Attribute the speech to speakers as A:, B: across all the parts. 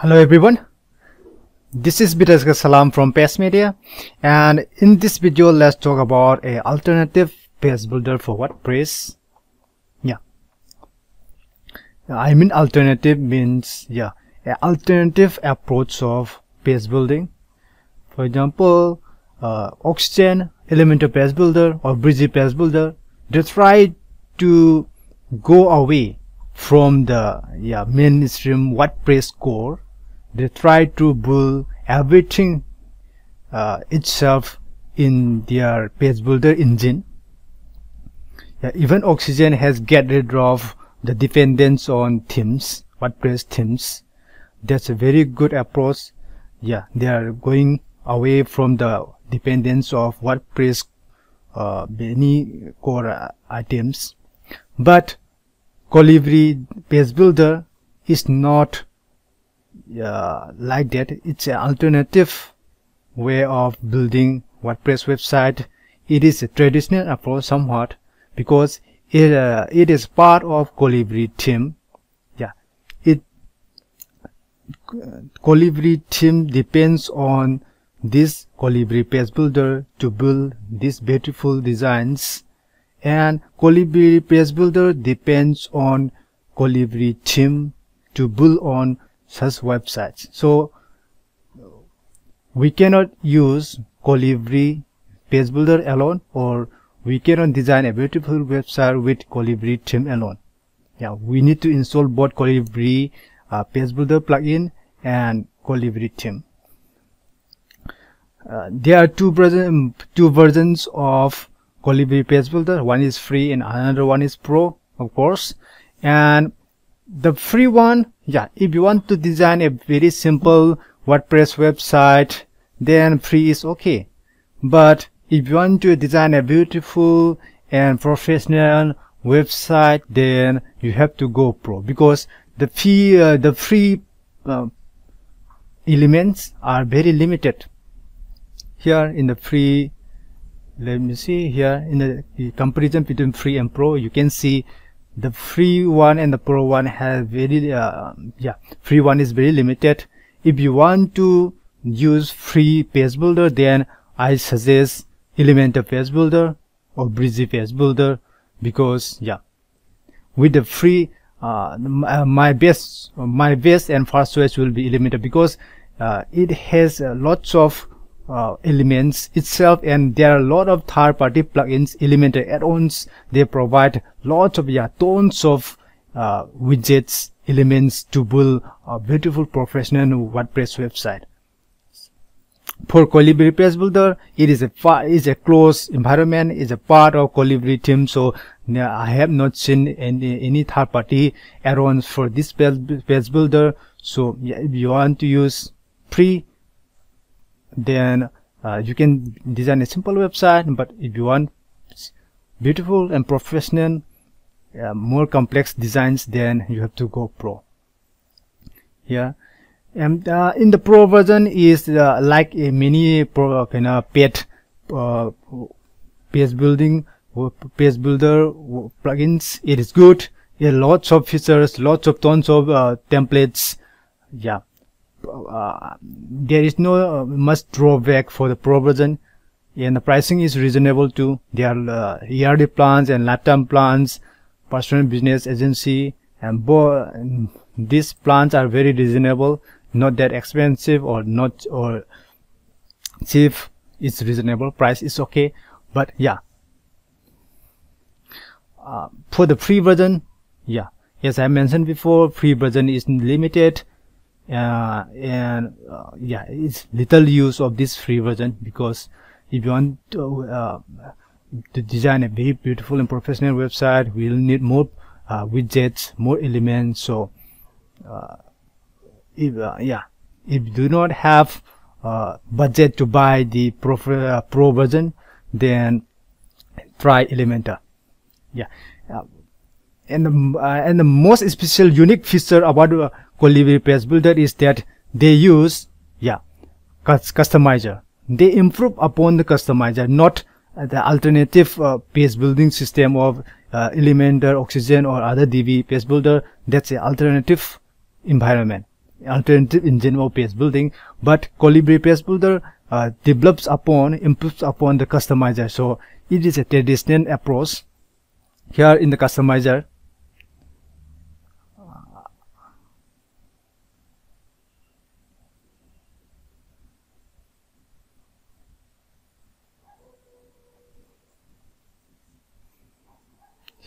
A: Hello everyone. This is Bitaska Salam from Paste Media and in this video let's talk about a alternative page builder for WordPress. Yeah. I mean alternative means yeah, alternative approach of page building. For example, uh, Oxygen, Elementor Page Builder or Brizy Page Builder, they try to go away from the yeah mainstream WordPress core they try to build everything uh, itself in their page builder engine. Yeah, even oxygen has get rid of the dependence on themes wordpress themes that's a very good approach. Yeah they are going away from the dependence of wordpress uh, many core uh, items. But colibri page builder is not uh, like that it's an alternative way of building WordPress website. It is a traditional approach somewhat because it uh, it is part of Colibri theme. Yeah it Colibri theme depends on this Colibri page builder to build these beautiful designs. And Colibri page builder depends on Colibri theme to build on such websites. So we cannot use colibri page builder alone or we cannot design a beautiful website with colibri theme alone. Yeah we need to install both colibri uh, page builder plugin and colibri theme. Uh, there are two two versions of colibri page builder one is free and another one is pro of course. And the free one yeah if you want to design a very simple wordpress website then free is okay. But if you want to design a beautiful and professional website then you have to go pro because the fee uh, the free uh, elements are very limited. Here in the free let me see here in the comparison between free and pro you can see the free one and the pro one have very uh, yeah free one is very limited. If you want to use free page builder then i suggest elementor page builder or brizy page builder because yeah with the free uh, uh my best my best and first choice will be elementor because uh, it has uh, lots of uh, elements itself and there are a lot of third-party plugins elementor add-ons. They provide lots of yeah tons of uh, widgets elements to build a beautiful professional wordpress website. For colibri Press builder it is a is a closed environment is a part of colibri theme so i have not seen any any third party add-ons for this page builder. So yeah, if you want to use free then uh, you can design a simple website but if you want beautiful and professional uh, more complex designs then you have to go pro. Yeah. And uh, in the pro version is uh, like a mini pro kind of pet uh, page building page builder plugins. It is good. Yeah, lots of features lots of tons of uh, templates. Yeah uh, there is no uh, much drawback for the pro version and the pricing is reasonable too. There are uh, ERD plans and lifetime plans personal business agency and both these plans are very reasonable. Not that expensive or not or cheap. It's reasonable. Price is okay. But yeah. Uh, for the free version yeah. As i mentioned before free version is limited uh, and uh, yeah it's little use of this free version because if you want to, uh, to design a very beautiful and professional website we'll need more uh, widgets more elements. So uh, if uh, yeah if you do not have budget to buy the pro, pro version then try elementor. Yeah. And the, and the most special unique feature about Colibri Page Builder is that they use, yeah, customizer. They improve upon the customizer, not the alternative uh, page building system of uh, Elementor, Oxygen or other Divi page builder. That's an alternative environment. alternative engine of page building but colibri page builder uh, develops upon improves upon the customizer so it is a traditional approach here in the customizer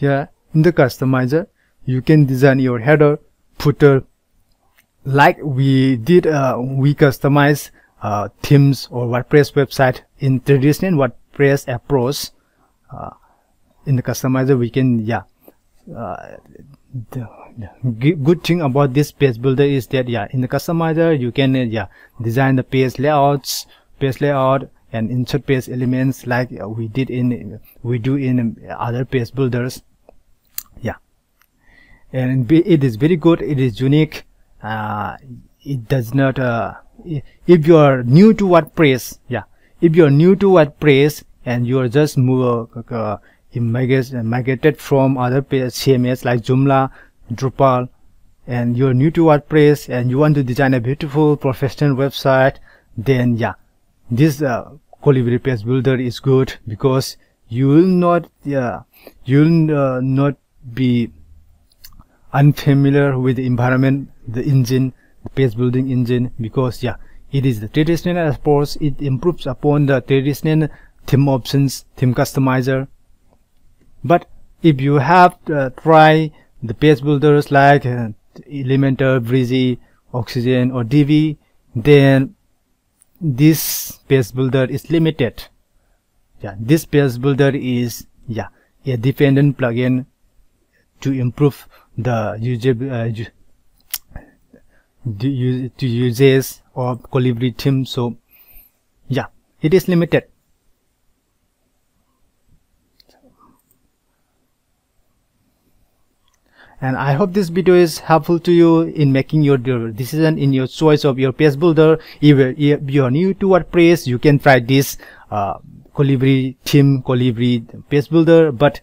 A: here in the customizer you can design your header footer like we did uh, we customize uh, themes or WordPress website in traditional WordPress approach. Uh, in the customizer we can yeah. Uh, the, the good thing about this page builder is that yeah in the customizer you can uh, yeah design the page layouts page layout and insert page elements like uh, we did in we do in other page builders and it is very good it is unique uh, it does not uh, if you are new to WordPress yeah if you are new to WordPress and you are just move uh, migrated from other CMS like Joomla Drupal and you're new to WordPress and you want to design a beautiful professional website then yeah this uh, Colibri page builder is good because you will not yeah you will uh, not be unfamiliar with the environment the engine the page building engine because yeah it is the traditional approach it improves upon the traditional theme options theme customizer. But if you have uh, try the page builders like uh, elementor brizy oxygen or divi then this page builder is limited. Yeah this page builder is yeah a dependent plugin to improve the user uh, the, to uses of Colibri theme so yeah it is limited. And I hope this video is helpful to you in making your decision in your choice of your page builder. If you are new to WordPress you can try this uh, Colibri theme Colibri page builder but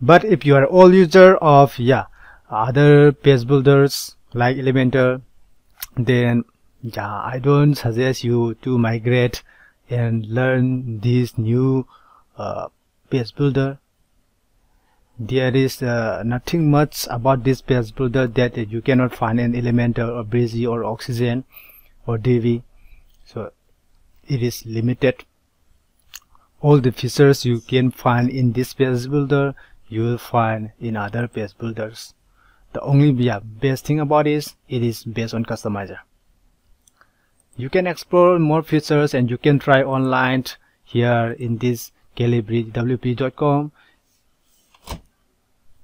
A: but if you are all user of yeah other page builders like Elementor then yeah I don't suggest you to migrate and learn this new uh, page builder. There is uh, nothing much about this page builder that you cannot find in Elementor or Brizy or Oxygen or Divi so it is limited. All the features you can find in this page builder you will find in other page builders. The only yeah, best thing about is it is based on customizer. You can explore more features and you can try online here in this colibriwp.com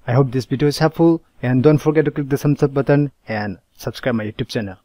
A: I hope this video is helpful and don't forget to click the thumbs up button and subscribe my YouTube channel.